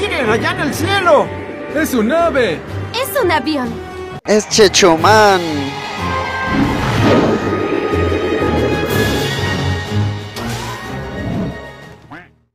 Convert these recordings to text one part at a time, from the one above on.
¡Miren, allá en el cielo! ¡Es un ave! Es un avión. Es Chechoman.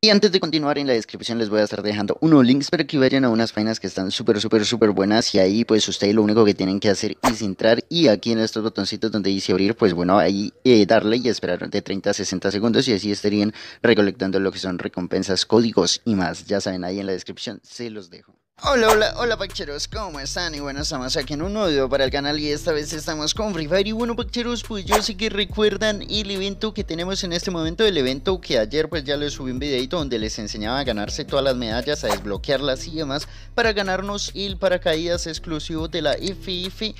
Y antes de continuar en la descripción les voy a estar dejando unos links para que vayan a unas páginas que están súper súper súper buenas y ahí pues ustedes lo único que tienen que hacer es entrar y aquí en estos botoncitos donde dice abrir pues bueno ahí eh, darle y esperar de 30 a 60 segundos y así estarían recolectando lo que son recompensas, códigos y más. Ya saben ahí en la descripción se los dejo. Hola, hola, hola Pacheros, ¿cómo están? Y bueno, estamos aquí en un nuevo video para el canal y esta vez estamos con Free Fire Y bueno Pacheros, pues yo sé que recuerdan el evento que tenemos en este momento El evento que ayer pues ya les subí un videito donde les enseñaba a ganarse todas las medallas, a desbloquearlas y demás Para ganarnos el paracaídas exclusivo de la FFWS,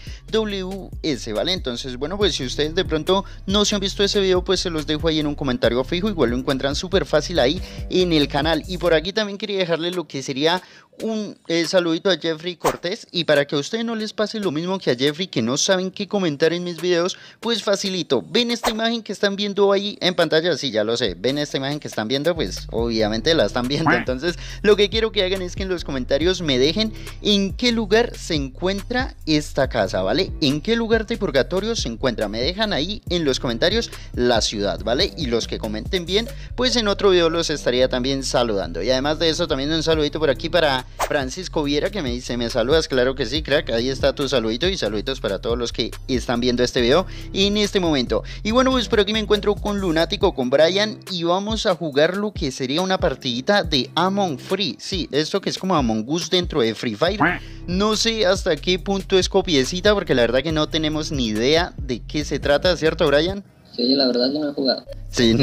¿vale? Entonces, bueno, pues si ustedes de pronto no se han visto ese video, pues se los dejo ahí en un comentario fijo Igual lo encuentran súper fácil ahí en el canal Y por aquí también quería dejarles lo que sería un eh, saludito a Jeffrey Cortés. Y para que a ustedes no les pase lo mismo que a Jeffrey que no saben qué comentar en mis videos, pues facilito, ven esta imagen que están viendo ahí en pantalla, sí ya lo sé, ven esta imagen que están viendo, pues obviamente la están viendo, entonces lo que quiero que hagan es que en los comentarios me dejen en qué lugar se encuentra esta casa, ¿vale? En qué lugar de purgatorio se encuentra, me dejan ahí en los comentarios la ciudad, ¿vale? Y los que comenten bien, pues en otro video los estaría también saludando. Y además de eso también un saludito por aquí para Francisco Viera que me dice, ¿me saludas? Claro que sí, crack, ahí está tu saludito y saluditos para todos los que están viendo este video en este momento. Y bueno, pues por aquí me encuentro con Lunático, con Brian y vamos a jugar lo que sería una partidita de Among Free. Sí, esto que es como Among Us dentro de Free Fire. No sé hasta qué punto es copiecita porque la verdad que no tenemos ni idea de qué se trata, ¿cierto Brian? Sí, la verdad yo no he jugado. Sí,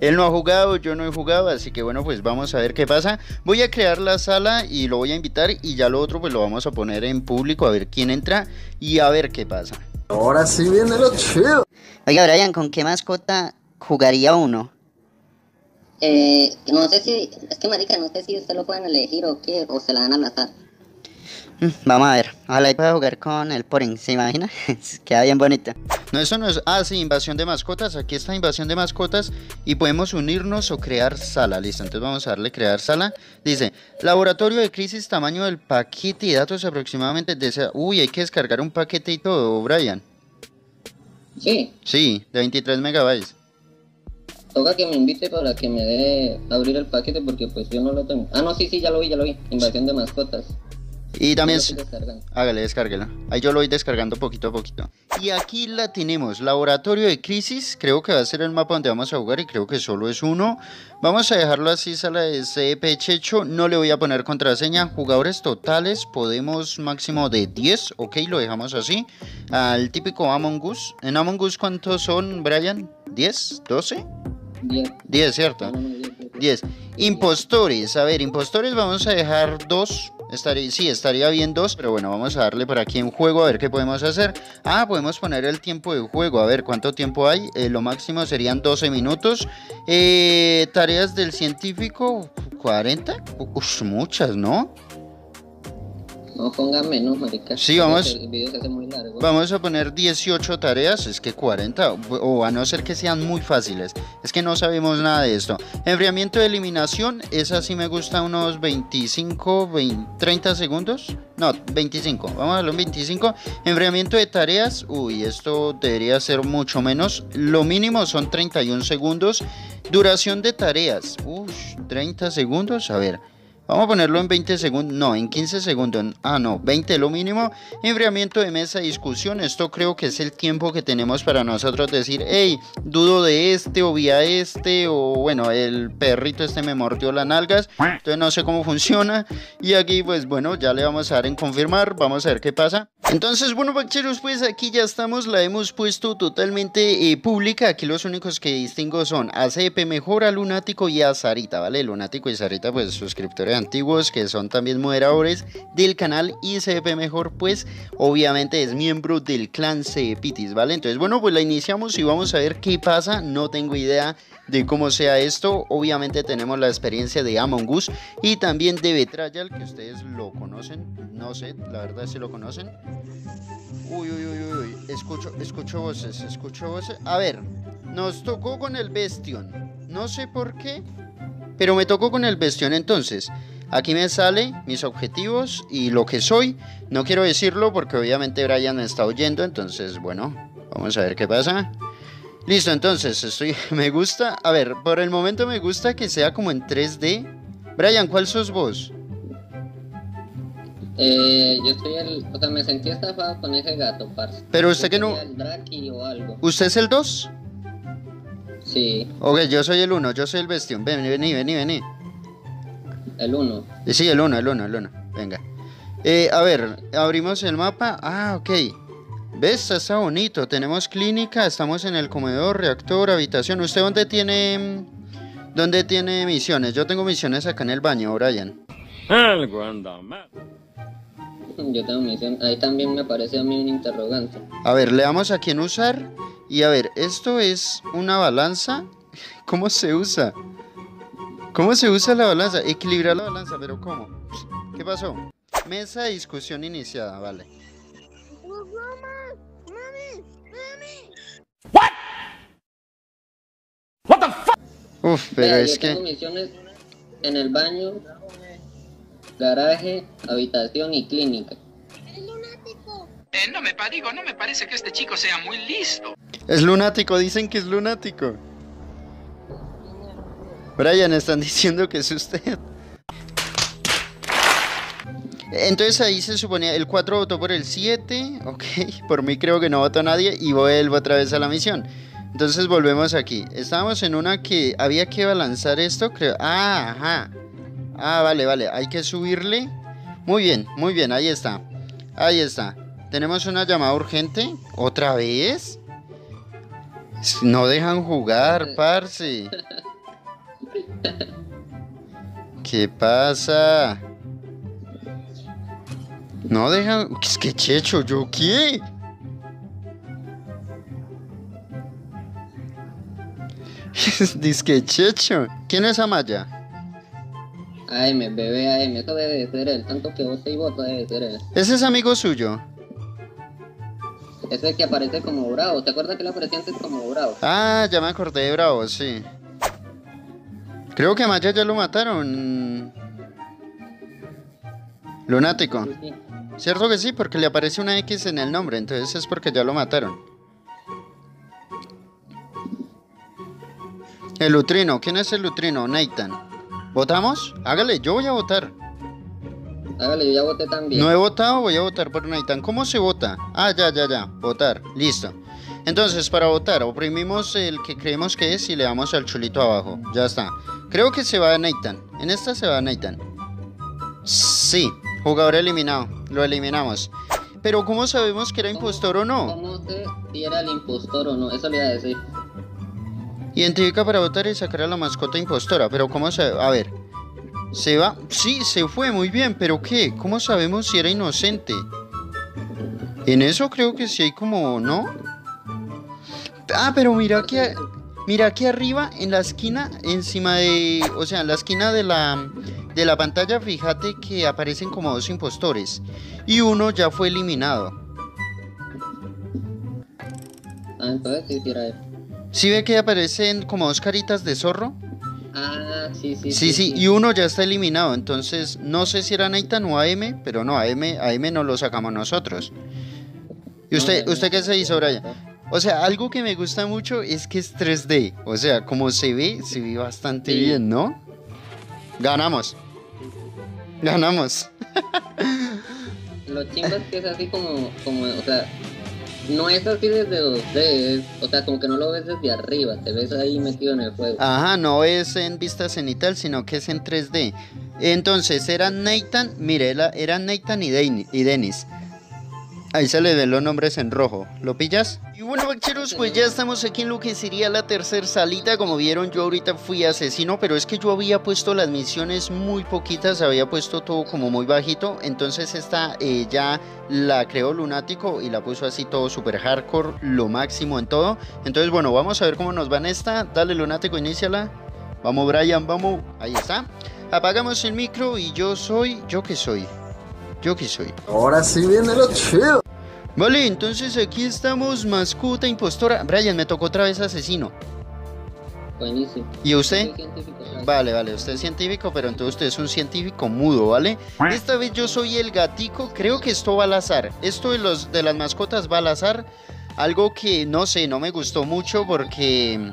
él no ha jugado, yo no he jugado, así que bueno, pues vamos a ver qué pasa. Voy a crear la sala y lo voy a invitar y ya lo otro pues lo vamos a poner en público a ver quién entra y a ver qué pasa. Ahora sí viene lo chido. Oiga, Brian, ¿con qué mascota jugaría uno? Eh, no sé si, es que marica, no sé si usted lo pueden elegir o qué, o se la dan al azar. Mm, vamos a ver, ojalá y pueda jugar con el Poring, ¿se imagina? Queda bien bonito. No, eso no es. Ah, sí, invasión de mascotas. Aquí está invasión de mascotas. Y podemos unirnos o crear sala. Listo, entonces vamos a darle crear sala. Dice, laboratorio de crisis, tamaño del paquete y datos aproximadamente de Uy, hay que descargar un paquete y todo, Brian. Sí. Sí, de 23 megabytes. Toca que me invite para que me dé abrir el paquete porque pues yo no lo tengo. Ah, no, sí, sí, ya lo vi, ya lo vi. Invasión de mascotas. Y también... Hágale, descárguela. Ahí yo lo voy descargando poquito a poquito. Y aquí la tenemos, Laboratorio de Crisis. Creo que va a ser el mapa donde vamos a jugar y creo que solo es uno. Vamos a dejarlo así, sala de CP Checho. No le voy a poner contraseña. Jugadores totales, podemos máximo de 10. Ok, lo dejamos así. Al típico Among Us. ¿En Among Us cuántos son, Brian? ¿10? ¿12? 10. 10, ¿cierto? 10. Impostores. A ver, impostores vamos a dejar dos Estaría, sí, estaría bien dos, pero bueno, vamos a darle por aquí en juego a ver qué podemos hacer. Ah, podemos poner el tiempo de juego, a ver cuánto tiempo hay. Eh, lo máximo serían 12 minutos. Eh, tareas del científico, 40. Uf, muchas, ¿no? No pongan menos, marica. Sí, vamos. El video se hace muy largo. Vamos a poner 18 tareas, es que 40, o a no ser que sean muy fáciles. Es que no sabemos nada de esto. Enfriamiento de eliminación, esa sí me gusta unos 25, 20, 30 segundos. No, 25. Vamos a darlo en 25. Enfriamiento de tareas, uy, esto debería ser mucho menos. Lo mínimo son 31 segundos. Duración de tareas, uy, 30 segundos. A ver. Vamos a ponerlo en 20 segundos, no, en 15 segundos, ah no, 20 lo mínimo. Enfriamiento de mesa discusión, esto creo que es el tiempo que tenemos para nosotros decir, hey, dudo de este o vía este o bueno, el perrito este me mordió las nalgas, entonces no sé cómo funciona. Y aquí pues bueno, ya le vamos a dar en confirmar, vamos a ver qué pasa. Entonces bueno, bacheros, pues aquí ya estamos, la hemos puesto totalmente eh, pública, aquí los únicos que distingo son a CP Mejor, a Lunático y a Sarita, ¿vale? Lunático y Sarita pues suscriptores antiguos que son también moderadores del canal y CP Mejor pues obviamente es miembro del clan Cepitis, ¿vale? Entonces bueno pues la iniciamos y vamos a ver qué pasa, no tengo idea de cómo sea esto, obviamente tenemos la experiencia de Among Us y también de Betrayal que ustedes lo conocen, no sé, la verdad si lo conocen. Uy, uy, uy, uy, escucho, escucho voces, escucho voces. A ver, nos tocó con el Bestion. No sé por qué, pero me tocó con el Bestion entonces. Aquí me sale mis objetivos y lo que soy. No quiero decirlo porque obviamente Brian me está oyendo, entonces bueno, vamos a ver qué pasa. Listo, entonces estoy, me gusta, a ver, por el momento me gusta que sea como en 3D. Brian, ¿cuál sos vos? Eh, yo soy el. O sea, me sentí estafado con ese gato, parce. Pero usted Yo que no- sería El Draki o algo. ¿Usted es el 2? Sí, Ok, yo soy el 1, yo soy el bestión. Ven, vení, vení, vení. el uno. Eh, Sí, el 1, el 1, el 1. Venga. Eh, a ver, abrimos el mapa. Ah, ok. ¿Ves? Está bonito. Tenemos clínica, estamos en el comedor, reactor, habitación. ¿Usted dónde tiene... mm, ¿Dónde tiene misiones? Yo tengo misiones acá en el baño, Brian. Algo anda mal. Yo tengo misión. Ahí también me aparece a mí un interrogante. A ver, le damos aquí en usar. Y a ver, esto es una balanza. ¿Cómo se usa? ¿Cómo se usa la balanza? Equilibrar la balanza, pero ¿cómo? ¿Qué pasó? Mesa de discusión iniciada, vale. Uf, pero Vea, es yo tengo que... misiones en el baño, garaje, habitación y clínica. Eh, no me pa- digo, no me parece que este chico sea muy listo. Es lunático, dicen que es lunático. Brian, están diciendo que es usted. Entonces ahí se suponía, el 4 votó por el 7, ok, por mí creo que no votó nadie y vuelvo otra vez a la misión. Entonces volvemos aquí. Estábamos en una que había que balanzar esto, creo. Ah, ajá. Ah, vale, vale, hay que subirle. Muy bien, muy bien, ahí está. Ahí está. Tenemos una llamada urgente. ¿Otra vez? No dejan jugar, parce. ¿Qué pasa? No dejan. Es que checho, ¿yo qué? Dice que checho. ¿Quién es Amaya? AM, bebé AM, eso debe de ser él. Tanto que vote y voto debe de ser él. Ese es amigo suyo. Ese que aparece como bravo. ¿Te acuerdas que le aparecía antes como bravo? Ah, ya me acordé de Bravo, sí. Creo que a Maya ya lo mataron. Lunático. Sí, sí. Cierto que sí, porque le aparece una X en el nombre, entonces es porque ya lo mataron. El Lutrino, ¿quién es el Lutrino? Nathan. ¿Votamos? Hágale, yo voy a votar. Hágale, yo ya voté también. No he votado, voy a votar por Nathan. ¿Cómo se vota? Ah, ya, ya, ya. Votar. Listo. Entonces, para votar, oprimimos el que creemos que es y le damos al chulito abajo. Ya está. Creo que se va a Nathan. En esta se va a Nathan. Sí. Jugador eliminado. Lo eliminamos. Pero ¿cómo sabemos que era impostor o no? ¿Cómo sé si era el impostor o no? Eso le iba a decir. Identifica para votar y sacar a la mascota impostora. Pero ¿cómo se... A ver. ¿Se va? Sí, se fue muy bien. ¿Pero qué? ¿Cómo sabemos si era inocente? En eso creo que sí hay como... ¿No? Ah, pero mira aquí... Mira aquí arriba, en la esquina, encima de... O sea, en la esquina de la... De la pantalla, fíjate que aparecen como dos impostores. Y uno ya fue eliminado. Ah, entonces sí, sí era él. ¿Sí ve que aparecen como dos caritas de zorro? Ah, sí, sí. Sí, sí, y uno ya está eliminado, entonces no sé si era Nathan o AM, pero no, AM, AM no lo sacamos nosotros. ¿Y usted, No, usted qué se hizo, Brian? O sea, algo que me gusta mucho es que es 3D, o sea, como se ve, se ve bastante Sí. bien, ¿no? Ganamos. Ganamos. Lo chimba es que es así como, como, o sea, no es así desde 2D, es- o sea, como que no lo ves desde arriba, te ves ahí metido en el juego. Ajá, no es en vista cenital, sino que es en 3D. Entonces, eran Nathan, mire, era- eran Nathan y Dennis. Ahí se le ven los nombres en rojo. ¿Lo pillas? Y bueno, bacheros, pues ya estamos aquí en lo que sería la tercera salita. Como vieron, yo ahorita fui asesino, pero es que yo había puesto las misiones muy poquitas, había puesto todo como muy bajito. Entonces esta eh, ya la creó Lunático y la puso así todo super hardcore, lo máximo en todo. Entonces, bueno, vamos a ver cómo nos va en esta. Dale, Lunático, iníciala. Vamos, Brian, vamos. Ahí está. Apagamos el micro y yo soy... ¿Yo qué soy? ¿Yo qué soy? Ahora sí viene lo chido. Vale, entonces aquí estamos, mascota impostora. Brian, me tocó otra vez asesino. Buenísimo. ¿Y usted? Vale, vale, usted es científico, pero entonces usted es un científico mudo, ¿vale? Esta vez yo soy el gatico, creo que esto va al azar. Esto de, los, de las mascotas va al azar. Algo que no sé, no me gustó mucho porque...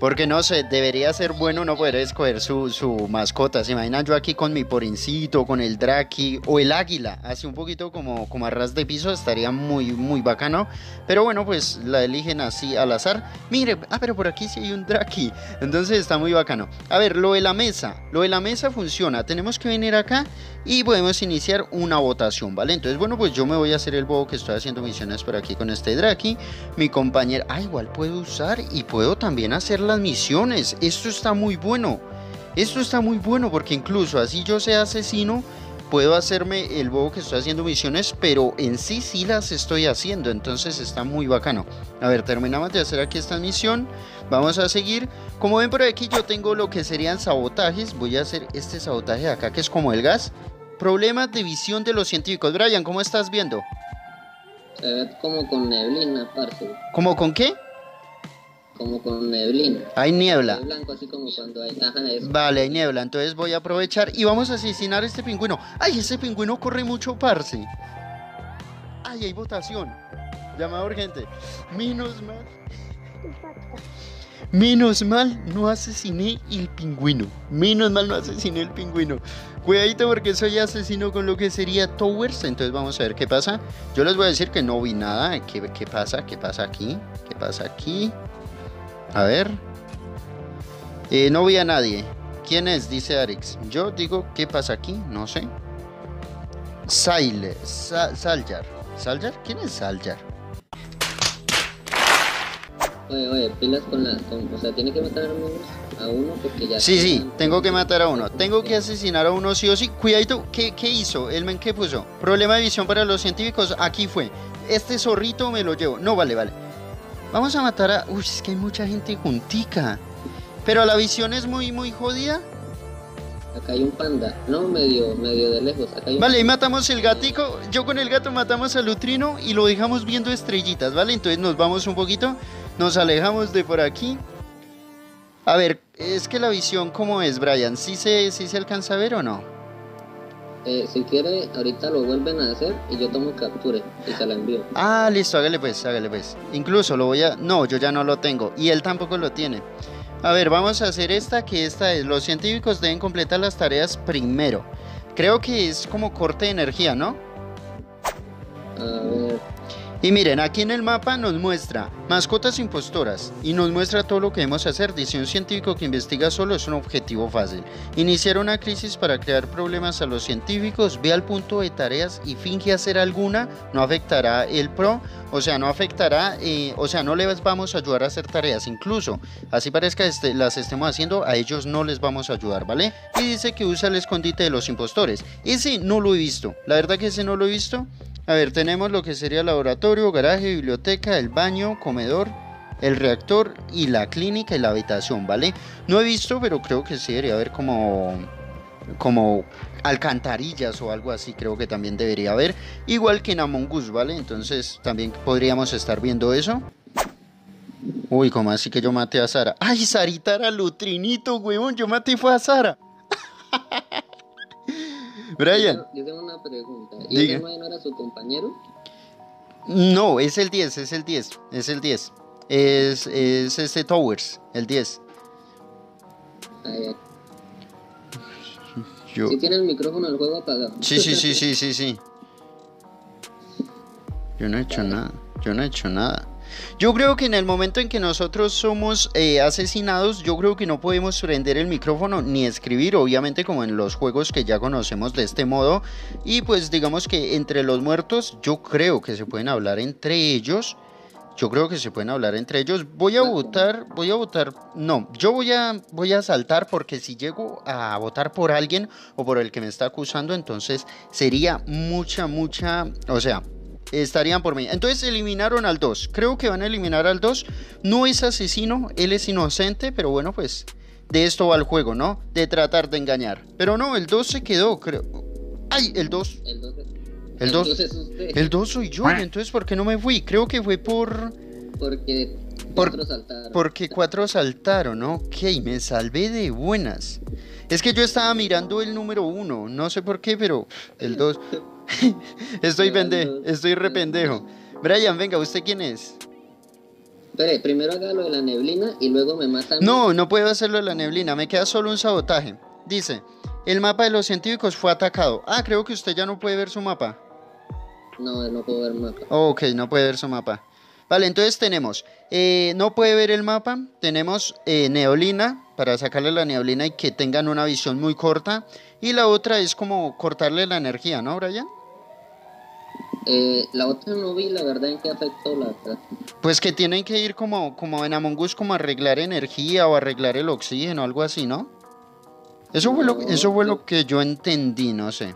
Porque no sé, debería ser bueno no poder escoger su, su mascota. ¿Se imaginan yo aquí con mi porincito, con el draki o el águila? Así un poquito como, como a ras de piso, estaría muy, muy bacano. Pero bueno, pues la eligen así al azar. Mire, ah, pero por aquí sí hay un draki. Entonces está muy bacano. A ver, lo de la mesa. Lo de la mesa funciona. Tenemos que venir acá y podemos iniciar una votación, ¿vale? Entonces, bueno, pues yo me voy a hacer el bobo que estoy haciendo misiones por aquí con este Draki. Mi compañero, ah, igual puedo usar y puedo también hacer las misiones. Esto está muy bueno. Esto está muy bueno porque incluso así yo sea asesino, puedo hacerme el bobo que estoy haciendo misiones, pero en sí sí las estoy haciendo, entonces está muy bacano. A ver, terminamos de hacer aquí esta misión, vamos a seguir. Como ven por aquí yo tengo lo que serían sabotajes, voy a hacer este sabotaje de acá que es como el gas. Problemas de visión de los científicos. Brian, ¿cómo estás viendo? Se ve como con neblina, parce. ¿Cómo con qué? Como con neblina. Hay niebla. Es blanco, así como cuando hay. Ajá. Vale, hay niebla, entonces voy a aprovechar y vamos a asesinar a este pingüino. ¡Ay, ese pingüino corre mucho, parce! ¡Ay, hay votación! Llamada urgente. Menos mal. Menos mal no asesiné el pingüino. Menos mal no asesiné el pingüino. Cuidadito porque soy asesino con lo que sería Towers. Entonces vamos a ver qué pasa. Yo les voy a decir que no vi nada. ¿Qué, qué pasa? ¿Qué pasa aquí? ¿Qué pasa aquí? A ver. Eh, no vi a nadie. ¿Quién es? Dice Arix. Yo digo, ¿qué pasa aquí? No sé. Saile, Sa- Saljar. ¿Saljar? ¿Quién es Saljar? Oye, oye, pilas con la. con- o sea, tiene que matar a uno porque ya. Sí, sí, tengo que matar a uno. Tengo que asesinar a uno sí o sí. Cuidadito, ¿qué, qué hizo? ¿El men qué puso? Problema de visión para los científicos. Aquí fue. Este zorrito me lo llevo. No, vale, vale. Vamos a matar a... Uy, es que hay mucha gente juntica. Pero la visión es muy, muy jodida. Acá hay un panda. No, medio, medio de lejos. Acá hay un Vale, y matamos el gatico. Yo con el gato matamos al Lutrino y lo dejamos viendo estrellitas, ¿vale? Entonces nos vamos un poquito, nos alejamos de por aquí. A ver, es que la visión, ¿cómo es, Brian? ¿Sí se, sí se alcanza a ver o no? Eh, si quiere, ahorita lo vuelven a hacer y yo tomo capture y se la envío. Ah, listo, hágale pues, hágale pues. Incluso lo voy a... No, yo ya no lo tengo. Y él tampoco lo tiene. A ver, vamos a hacer esta, que esta es... Los científicos deben completar las tareas primero. Creo que es como corte de energía, ¿no? Y miren, aquí en el mapa nos muestra mascotas impostoras y nos muestra todo lo que debemos hacer. Dice un científico que investiga solo es un objetivo fácil. Iniciar una crisis para crear problemas a los científicos, ve al punto de tareas y finge hacer alguna, no afectará el pro, o sea, no afectará, eh, o sea, no les vamos a ayudar a hacer tareas. Incluso, así parezca este, las estemos haciendo, a ellos no les vamos a ayudar, ¿vale? Y dice que usa el escondite de los impostores. Ese no lo he visto, la verdad que ese no lo he visto. A ver, tenemos lo que sería laboratorio, garaje, biblioteca, el baño, comedor, el reactor y la clínica y la habitación, ¿vale? No he visto, pero creo que sí debería haber como como alcantarillas o algo así, creo que también debería haber, igual que en Among Us, ¿vale? Entonces también podríamos estar viendo eso. Uy, ¿cómo así que yo maté a Sara? ¡Ay, Sarita era Lutrinito, huevón! Yo maté fue a Sara. Brian. yo, tengo una pregunta. ¿Y Diga. ese mae no era su compañero? No, es el 10, es el 10, es el 10. Es, es este Towers, el 10. Ay, ay. Yo... Si tiene el micrófono del juego apagado. Sí, sí, sí, sí, sí, sí. Yo no he hecho nada, yo no he hecho nada. Yo creo que en el momento en que nosotros somos eh, asesinados, yo creo que no podemos prender el micrófono ni escribir, obviamente como en los juegos que ya conocemos de este modo. Y pues digamos que entre los muertos, yo creo que se pueden hablar entre ellos. Yo creo que se pueden hablar entre ellos. Voy a votar, voy a votar. No, yo voy a voy a saltar porque si llego a votar por alguien o por el que me está acusando, entonces sería mucha mucha, o sea, estarían por mí. Entonces eliminaron al 2. Creo que van a eliminar al 2. No es asesino, él es inocente, pero bueno, pues de esto va el juego, ¿no? De tratar de engañar. Pero no, el 2 se quedó, creo. Ay, el 2. El 2 El 2. es usted. El 2 soy yo, y entonces ¿por qué no me fui? Creo que fue por... Porque Por- Cuatro saltaron. Porque cuatro saltaron, ok, me salvé de buenas. Es que yo estaba mirando el número uno, no sé por qué, pero el dos. estoy pendejo, estoy re pendejo. Brian, venga, ¿usted quién es? Espere, primero haga lo de la neblina y luego me matan. No, no puedo hacerlo de la neblina, me queda solo un sabotaje. Dice, el mapa de los científicos fue atacado. Ah, creo que usted ya no puede ver su mapa. No, no puedo ver mapa. Ok, no puede ver su mapa. Vale, entonces tenemos, eh, no puede ver el mapa, tenemos eh, neblina, para sacarle la neblina y que tengan una visión muy corta. Y la otra es como cortarle la energía, ¿no, Brian? Eh, la otra no vi la verdad en qué afectó la otra. Pues que tienen que ir como, como en Among Us, como arreglar energía o arreglar el oxígeno, algo así, ¿no? Eso fue, lo, eso fue lo que yo entendí, no sé.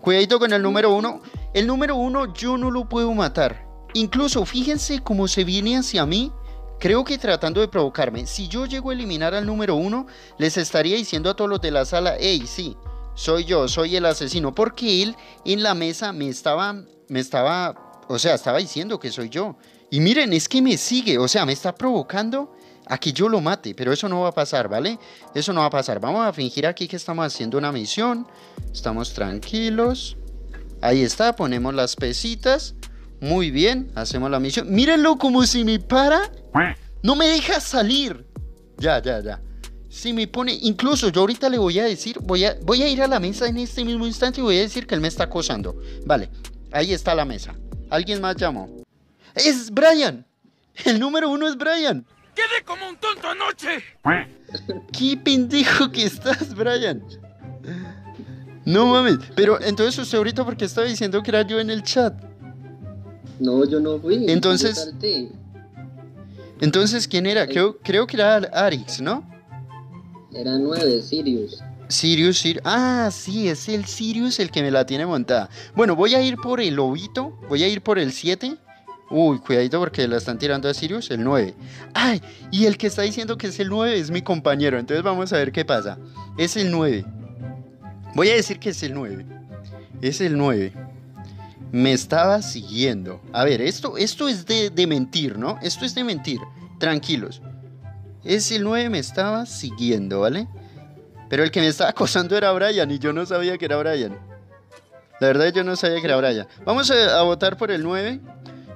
Cuidadito con el número uno. El número uno yo no lo puedo matar. Incluso fíjense cómo se viene hacia mí. Creo que tratando de provocarme. Si yo llego a eliminar al número uno, les estaría diciendo a todos los de la sala, hey, sí, soy yo, soy el asesino. Porque él en la mesa me estaba, me estaba, o sea, estaba diciendo que soy yo. Y miren, es que me sigue, o sea, me está provocando a que yo lo mate, pero eso no va a pasar, ¿vale? Eso no va a pasar. Vamos a fingir aquí que estamos haciendo una misión. Estamos tranquilos. Ahí está, ponemos las pesitas. Muy bien, hacemos la misión. Mírenlo como si me para. No me deja salir. Ya, ya, ya. Si me pone, incluso yo ahorita le voy a decir, voy a, voy a ir a la mesa en este mismo instante y voy a decir que él me está acosando. Vale, ahí está la mesa. ¿Alguien más llamó? Es Brian. El número uno es Brian. ¡Quedé como un tonto anoche! ¿Qué pendejo que estás, Brian? No mames. Pero entonces usted ahorita porque estaba diciendo que era yo en el chat. No, yo no fui. Entonces-. Entonces, ¿quién era? Creo, creo que era Arix, ¿no? Era nueve, Sirius. Sirius, Sirius. Ah, sí, es el Sirius el que me la tiene montada. Bueno, voy a ir por el lobito. Voy a ir por el 7. Uy, cuidadito porque la están tirando a Sirius, el 9. Ay, y el que está diciendo que es el 9 es mi compañero. Entonces vamos a ver qué pasa. Es el 9. Voy a decir que es el 9. Es el 9. Me estaba siguiendo. A ver, esto, esto es de, de mentir, ¿no? Esto es de mentir. Tranquilos. Es el 9 me estaba siguiendo, ¿vale? Pero el que me estaba acosando era Brian y yo no sabía que era Brian. La verdad yo no sabía que era Brian. Vamos a, a votar por el 9.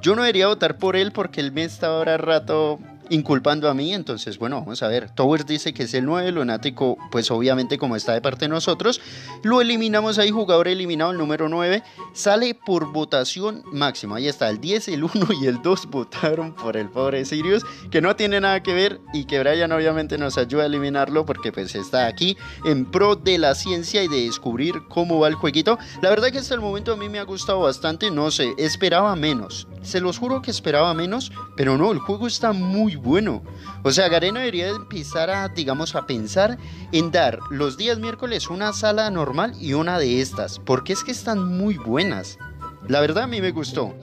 Yo no debería votar por él porque él me está ahora rato inculpando a mí. Entonces, bueno, vamos a ver. Towers dice que es el 9. Lunático, pues obviamente como está de parte de nosotros, lo eliminamos ahí. Jugador eliminado, el número 9. Sale por votación máxima. Ahí está, el 10, el 1 y el 2 votaron por el pobre Sirius. Que no tiene nada que ver y que Brian obviamente nos ayuda a eliminarlo porque pues está aquí en pro de la ciencia y de descubrir cómo va el jueguito. La verdad que hasta el momento a mí me ha gustado bastante, no sé, esperaba menos. Se los juro que esperaba menos, pero no, el juego está muy bueno. O sea, Garena debería empezar a, digamos, a pensar en dar los días miércoles una sala normal y una de estas, porque es que están muy buenas. La verdad a mí me gustó.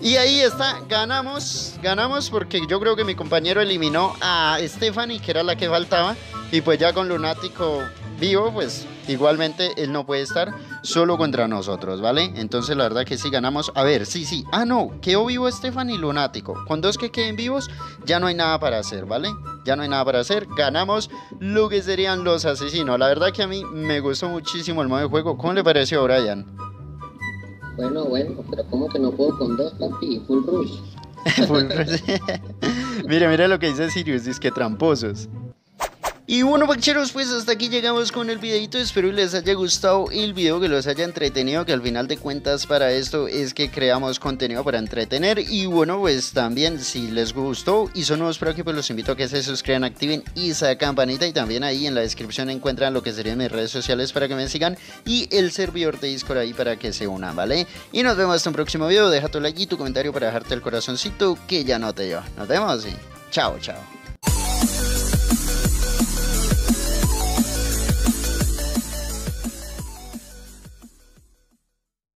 Y ahí está, ganamos, ganamos porque yo creo que mi compañero eliminó a Stephanie, que era la que faltaba, y pues ya con Lunático vivo, pues igualmente él no puede estar solo contra nosotros, ¿vale? Entonces la verdad que sí ganamos. A ver, sí, sí. Ah, no, quedó vivo Stephanie y Lunático. Con dos que queden vivos, ya no hay nada para hacer, ¿vale? Ya no hay nada para hacer. Ganamos lo que serían los asesinos. La verdad que a mí me gustó muchísimo el modo de juego. ¿Cómo le pareció, Brian? Bueno, bueno, pero ¿cómo que no puedo con dos, papi? Full rush. mira, mira lo que dice Sirius, dice que tramposos. Y bueno, pacheros, pues hasta aquí llegamos con el videito. Espero les haya gustado el video, que los haya entretenido. Que al final de cuentas, para esto es que creamos contenido para entretener. Y bueno, pues también, si les gustó y son nuevos por aquí, pues los invito a que se suscriban, activen esa campanita. Y también ahí en la descripción encuentran lo que serían mis redes sociales para que me sigan. Y el servidor de Discord ahí para que se unan, ¿vale? Y nos vemos hasta un próximo video. Deja tu like y tu comentario para dejarte el corazoncito que ya no te lleva. Nos vemos y chao, chao.